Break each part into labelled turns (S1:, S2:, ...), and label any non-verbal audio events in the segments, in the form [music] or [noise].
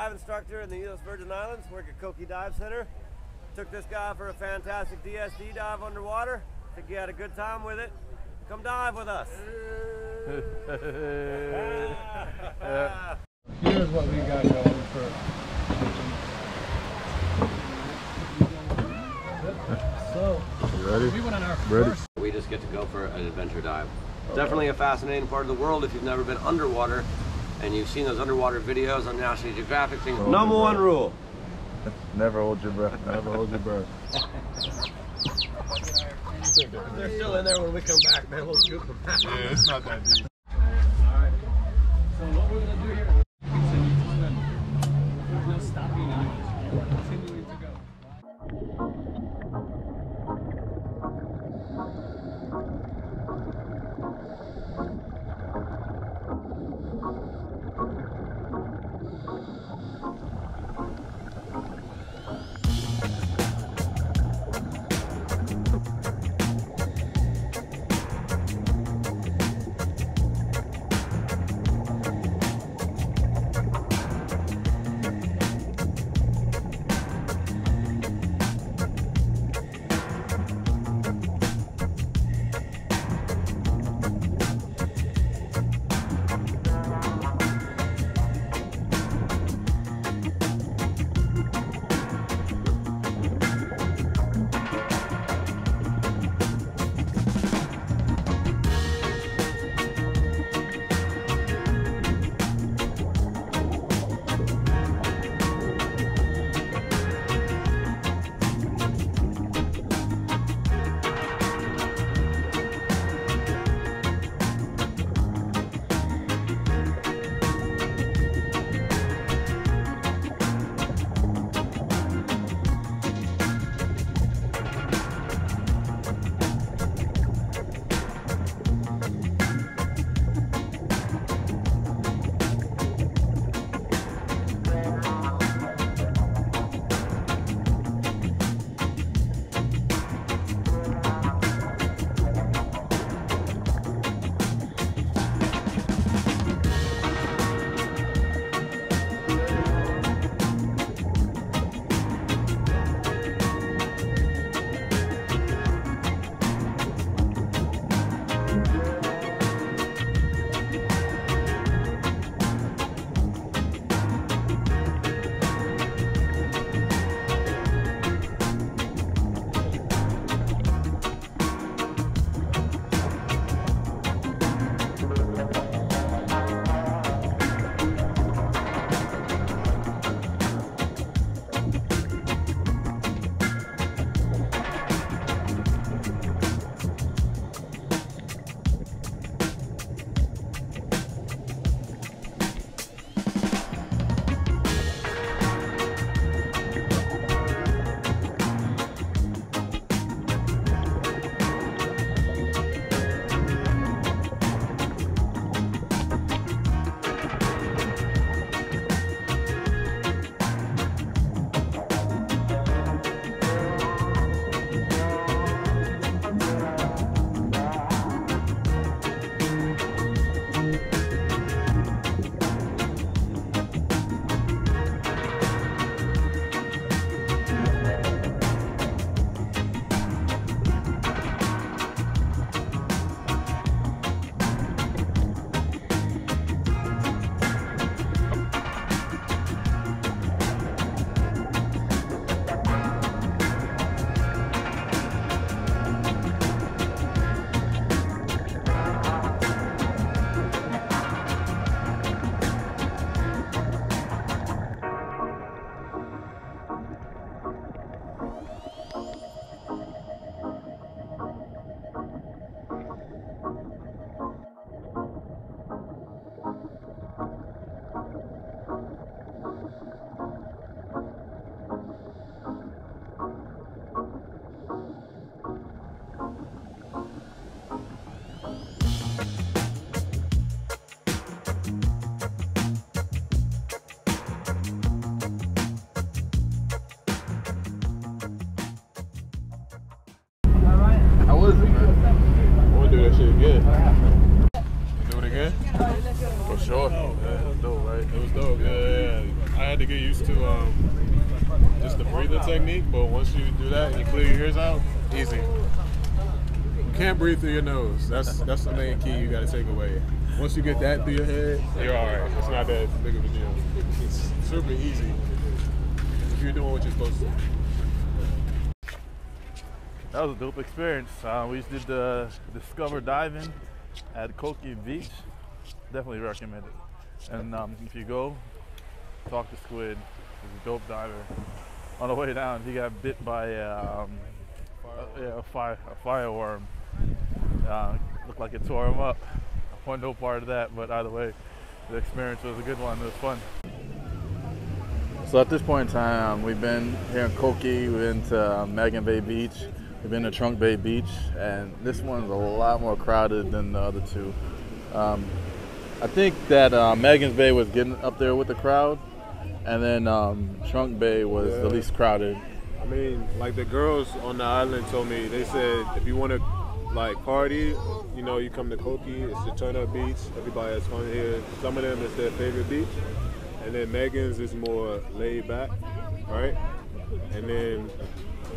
S1: dive instructor in the U.S. Virgin Islands, work at Coki Dive Center. Took this guy for a fantastic DSD dive underwater. Think he had a good time with it. Come dive with us. [laughs]
S2: Here's what we got going for. [laughs] So,
S3: You ready?
S2: we went on our
S3: Ready?
S2: first
S1: We just get to go for an adventure dive. Definitely a fascinating part of the world if you've never been underwater and you've seen those underwater videos on National Geographic things.
S3: Oh,
S1: Number one
S3: God.
S1: rule.
S3: Never hold your breath. Never hold your breath.
S1: If they're still in there when we come back, man, we'll scoop them.
S3: Yeah, it's not that deep.
S2: Alright. So what we're gonna do here, continue to swim. There's no stopping now. We're continuing
S3: was it, man? I want to do that shit again. You do it again? For sure. Yeah, it was dope, right?
S4: It was dope. Yeah, yeah.
S3: I had to get used to um, just the breathing technique, but once you do that and you clear your ears out, easy. You can't breathe through your nose. That's that's the main key you got to take away. Once you get that through your head, you're all right. It's not that big of a deal. It's super easy if you're doing what you're supposed to.
S4: That was a dope experience. Uh, we just did the Discover Diving at Coki Beach. Definitely recommend it. And um, if you go, talk to Squid. He's a dope diver. On the way down, he got bit by um, a, yeah, a, fire, a fireworm. Uh, looked like it tore him up. I want no part of that, but either way, the experience was a good one. It was fun. So at this point in time, we've been here in Coki, we've been to um, Megan Bay Beach, we've been to Trunk Bay Beach, and this one's a lot more crowded than the other two. Um, I think that uh, Magens Bay was getting up there with the crowd, and then um, Trunk Bay was
S3: Yeah.
S4: the least crowded.
S3: I mean, like the girls on the island told me, they said if you want to like party, you know, you come to Coki. It's the turn up beach. Everybody has fun here. Some of them it's their favorite beach, and then Magens is more laid back, right? And then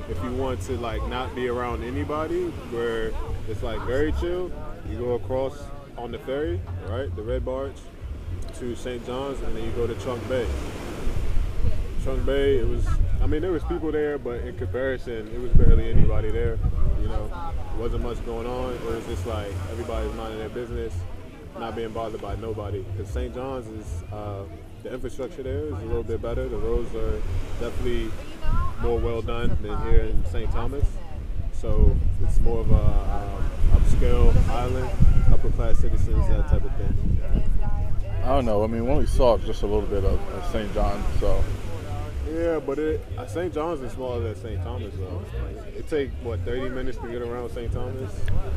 S3: if you want to like not be around anybody, where it's like very chill, you go across on the ferry, right, the red barge, to St. John's, and then you go to Trunk Bay. Trunk Bay, it was, I mean, there was people there, but in comparison, it was barely anybody there. You know, wasn't much going on. It was just like everybody's minding their business, not being bothered by nobody. Because St. John's is, uh, the infrastructure there is a little bit better. The roads are definitely more well done than here in St. Thomas. So it's more of a um, upscale island, upper class citizens, that type of thing.
S4: I don't know. I mean, we only saw just a little bit of, of St. John, so
S3: Yeah, but it, uh, St. John's is smaller than St. Thomas, though. It take what 30 minutes to get around St. Thomas.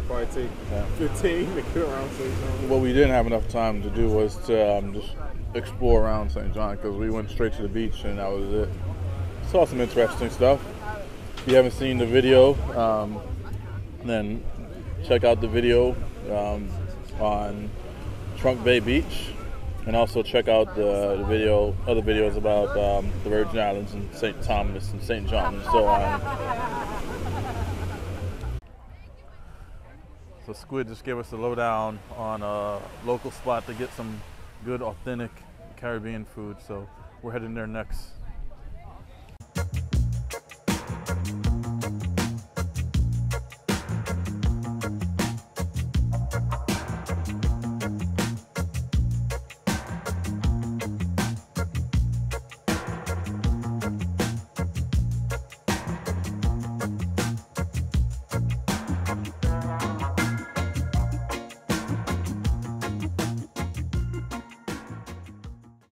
S3: Probably take
S4: Yeah.
S3: 15 to get around St. Thomas.
S4: what we didn't have enough time to do was to um, just explore around St. John because we went straight to the beach and that was it. Saw some interesting stuff. If you haven't seen the video, um, then check out the video um, on Trunk Bay Beach, and also check out the, the video, other videos about um, the Virgin Islands and St. Thomas and St. John and so on. So Squid just gave us a lowdown on a local spot to get some good, authentic Caribbean food. So we're heading there next.